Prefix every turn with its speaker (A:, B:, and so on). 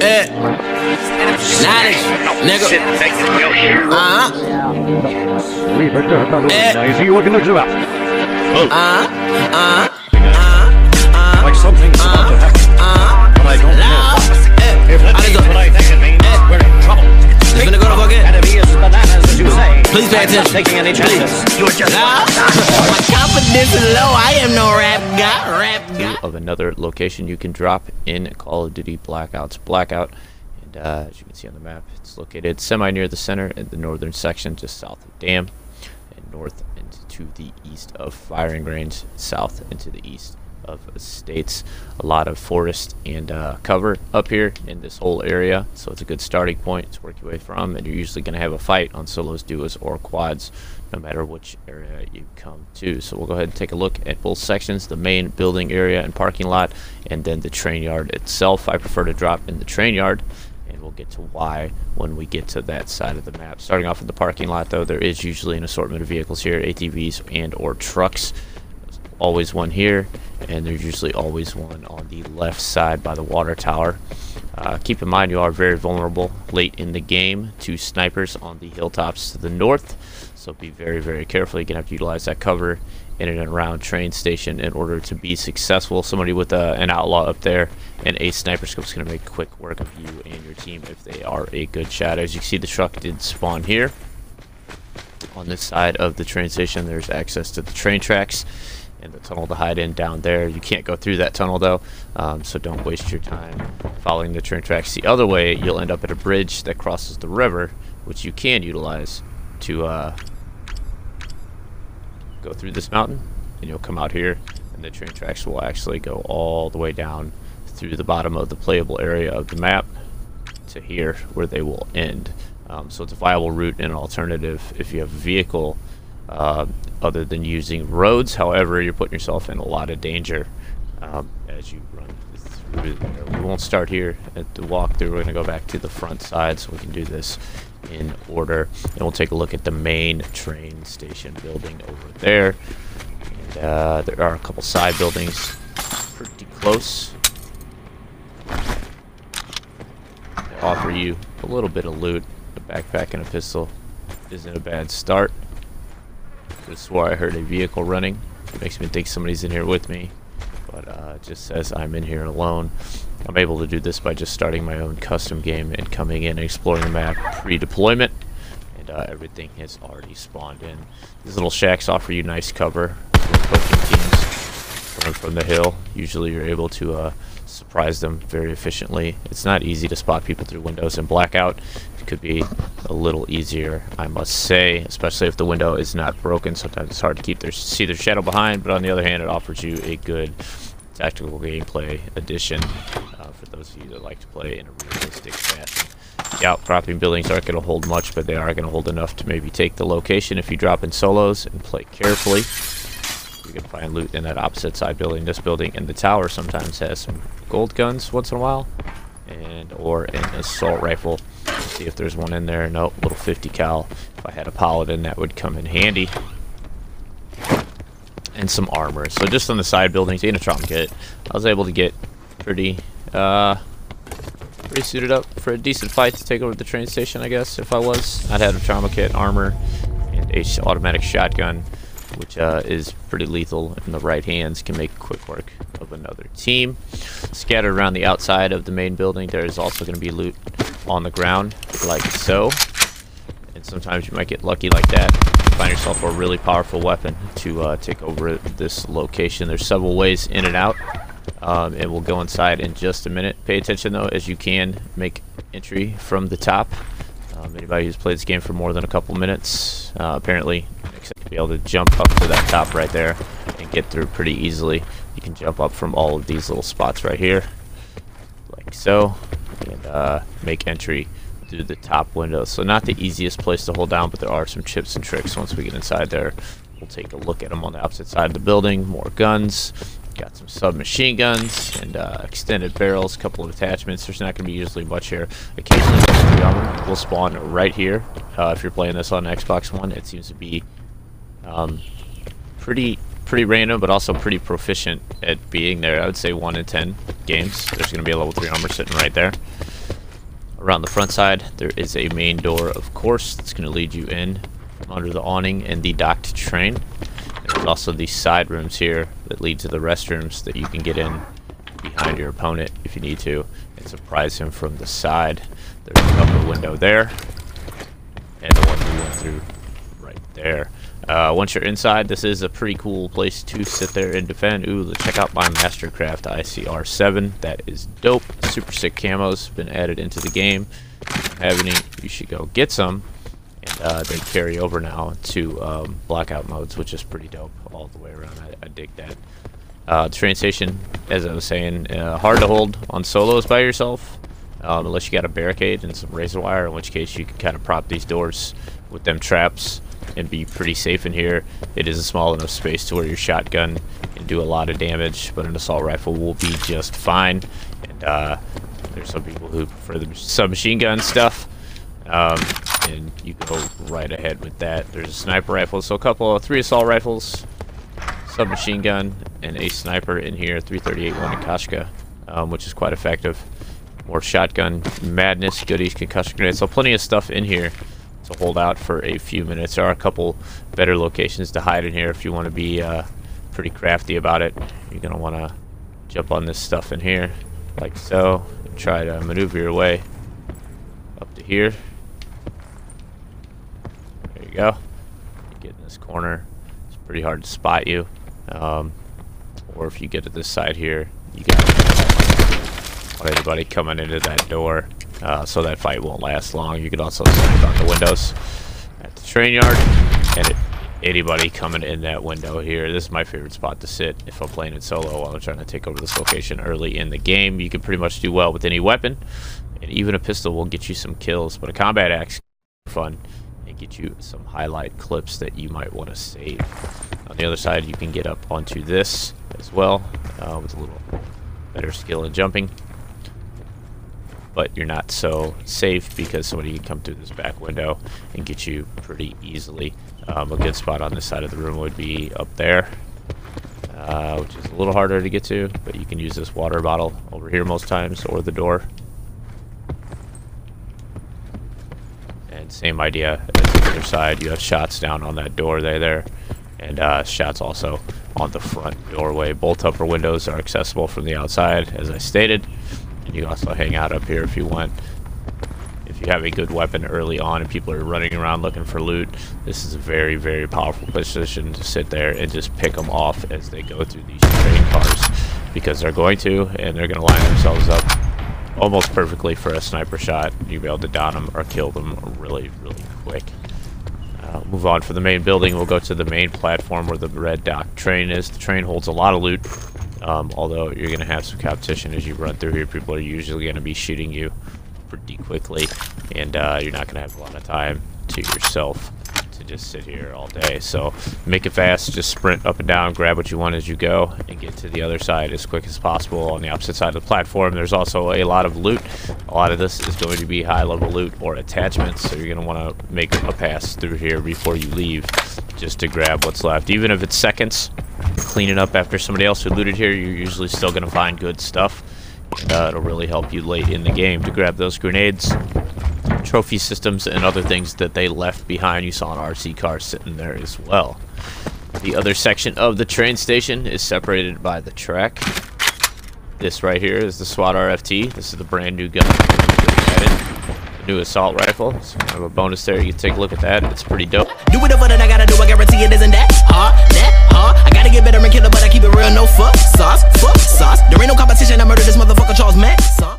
A: Eh. Uh-huh. Uh-huh. Uh-huh.
B: Like something's about to happen. But I don't know.
A: Eh.
B: If that means what I think it means, we're in trouble.
A: It's gonna go to fucking-
B: Enemy is bananas, as you say.
A: Please pay attention.
B: taking any chances. You're just
A: Nah. My confidence is low. I am no rap guy. Rap guy.
C: of another location you can drop in Call of Duty Blackouts Blackout. And uh, as you can see on the map, it's located semi near the center in the northern section, just south of Dam, and north into to the east of Firing Range, south into the east of Estates. A lot of forest and uh, cover up here in this whole area, so it's a good starting point to work your way from. And you're usually going to have a fight on solos, duos, or quads, no matter which area you come to. So we'll go ahead and take a look at both sections: the main building area and parking lot, and then the train yard itself. I prefer to drop in the train yard and we'll get to why when we get to that side of the map. Starting off with the parking lot, though, there is usually an assortment of vehicles here, ATVs and or trucks. Always one here, and there's usually always one on the left side by the water tower. Uh, keep in mind you are very vulnerable late in the game to snipers on the hilltops to the north, so be very, very careful. You're going to have to utilize that cover in and around train station in order to be successful. Somebody with a, an outlaw up there and a sniper scope is going to make quick work of you and your team if they are a good shot. As you can see, the truck did spawn here. On this side of the train station, there's access to the train tracks and the tunnel to hide in down there. You can't go through that tunnel though, um, so don't waste your time following the train tracks the other way. You'll end up at a bridge that crosses the river, which you can utilize to uh, go through this mountain, and you'll come out here, and the train tracks will actually go all the way down through the bottom of the playable area of the map to here, where they will end. Um, so it's a viable route and an alternative if you have a vehicle uh, other than using roads. However, you're putting yourself in a lot of danger um, as you run through there. We won't start here at the walkthrough. We're going to go back to the front side so we can do this in order. And we'll take a look at the main train station building over there. And uh, there are a couple side buildings pretty close. Offer you a little bit of loot. A backpack and a pistol isn't a bad start. Could swore I heard a vehicle running. Makes me think somebody's in here with me. But uh, it just says I'm in here alone. I'm able to do this by just starting my own custom game and coming in and exploring the map pre-deployment. And uh, everything has already spawned in. These little shacks offer you nice cover when approaching teams from the hill. Usually you're able to uh, surprise them very efficiently. It's not easy to spot people through windows in blackout. It could be a little easier, I must say, especially if the window is not broken. Sometimes it's hard to keep their see their shadow behind, but on the other hand, it offers you a good tactical gameplay addition uh, for those of you that like to play in a realistic fashion. The outcropping buildings aren't going to hold much, but they are going to hold enough to maybe take the location if you drop in solos and play carefully. You can find loot in that opposite side building. This building and the tower sometimes has some gold guns once in a while, and or an assault rifle. See if there's one in there. Nope, little 50 cal. If I had a paladin, that would come in handy. And some armor. So just on the side buildings and a trauma kit, I was able to get pretty, uh, pretty suited up for a decent fight to take over the train station. I guess if I was, I'd have a trauma kit, armor, and a automatic shotgun which uh, is pretty lethal in the right hands, can make quick work of another team. Scattered around the outside of the main building, there is also going to be loot on the ground, like so. And sometimes you might get lucky like that. Find yourself a really powerful weapon to uh, take over this location. There's several ways in and out. Um, and we'll go inside in just a minute. Pay attention though, as you can make entry from the top. Um, anybody who's played this game for more than a couple minutes, uh, apparently to be able to jump up to that top right there and get through pretty easily. You can jump up from all of these little spots right here, like so, and uh, make entry through the top window. So not the easiest place to hold down, but there are some chips and tricks once we get inside there. We'll take a look at them on the opposite side of the building. More guns. Got some submachine guns and uh, extended barrels, a couple of attachments. There's not going to be usually much here. Occasionally, armor will spawn right here. Uh, if you're playing this on Xbox One, it seems to be um, pretty pretty random, but also pretty proficient at being there. I would say 1 in 10 games. There's going to be a level 3 armor sitting right there. Around the front side, there is a main door, of course, that's going to lead you in under the awning and the docked train. There's also these side rooms here that lead to the restrooms that you can get in behind your opponent if you need to and surprise him from the side. There's an upper window there and the one we went through right there. Uh, once you're inside, this is a pretty cool place to sit there and defend. Ooh, let's check out my Mastercraft ICR7. That is dope. Super sick camos been added into the game. have any, you should go get some. And uh, they carry over now to um, blackout modes, which is pretty dope all the way around. I, I dig that. Uh, train station, as I was saying, uh, hard to hold on solos by yourself, um, unless you got a barricade and some razor wire, in which case you can kind of prop these doors with them traps and be pretty safe in here. It is a small enough space to where your shotgun can do a lot of damage, but an assault rifle will be just fine. And uh, there's some people who prefer the submachine gun stuff. Um, and you go right ahead with that. There's a sniper rifle, so a couple of three assault rifles, submachine gun, and a sniper in here, 338 Wanakashka, um, which is quite effective. More shotgun madness, goodies, concussion grenades, so plenty of stuff in here to hold out for a few minutes. There are a couple better locations to hide in here if you want to be uh, pretty crafty about it. You're going to want to jump on this stuff in here, like so, and try to maneuver your way up to here. There you go. Get in this corner. It's pretty hard to spot you. Um, or if you get to this side here, you got anybody coming into that door uh, so that fight won't last long. You can also snipe out the windows at the train yard, and it, anybody coming in that window here. This is my favorite spot to sit if I'm playing it solo while I'm trying to take over this location early in the game. You can pretty much do well with any weapon, and even a pistol will get you some kills, but a combat axe fun and get you some highlight clips that you might want to save. On the other side, you can get up onto this as well uh, with a little better skill in jumping but you're not so safe because somebody can come through this back window and get you pretty easily. Um, a good spot on this side of the room would be up there, uh, which is a little harder to get to, but you can use this water bottle over here most times, or the door. And same idea as the other side, you have shots down on that door there, and uh, shots also on the front doorway. Both upper windows are accessible from the outside, as I stated. You can also hang out up here if you want. If you have a good weapon early on and people are running around looking for loot, this is a very, very powerful position to sit there and just pick them off as they go through these train cars because they're going to and they're going to line themselves up almost perfectly for a sniper shot. You'll be able to down them or kill them really, really quick. Uh, move on for the main building. We'll go to the main platform where the red dock train is. The train holds a lot of loot. Um, although you're going to have some competition as you run through here. People are usually going to be shooting you pretty quickly, and uh, you're not going to have a lot of time to yourself to just sit here all day. So make it fast, just sprint up and down, grab what you want as you go, and get to the other side as quick as possible on the opposite side of the platform. There's also a lot of loot. A lot of this is going to be high-level loot or attachments, so you're going to want to make a pass through here before you leave just to grab what's left. Even if it's seconds, cleaning up after somebody else who looted here, you're usually still going to find good stuff. Uh, it'll really help you late in the game to grab those grenades, trophy systems, and other things that they left behind. You saw an RC car sitting there as well. The other section of the train station is separated by the track. This right here is the SWAT RFT. This is the brand new gun. New assault rifle. So kind of a bonus there. You can take a look at that. It's pretty dope.
A: Do whatever that I gotta do, I guarantee it isn't that get better and killer, but I keep it real, no fuck sauce, fuck sauce. There ain't no competition, I murder this motherfucker Charles Manson.